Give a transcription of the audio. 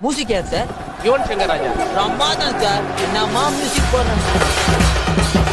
music யார் sir Yuvan Shankar Raja பிரம்மாதம் sir என்னமா மியூசிக் போடுறேன்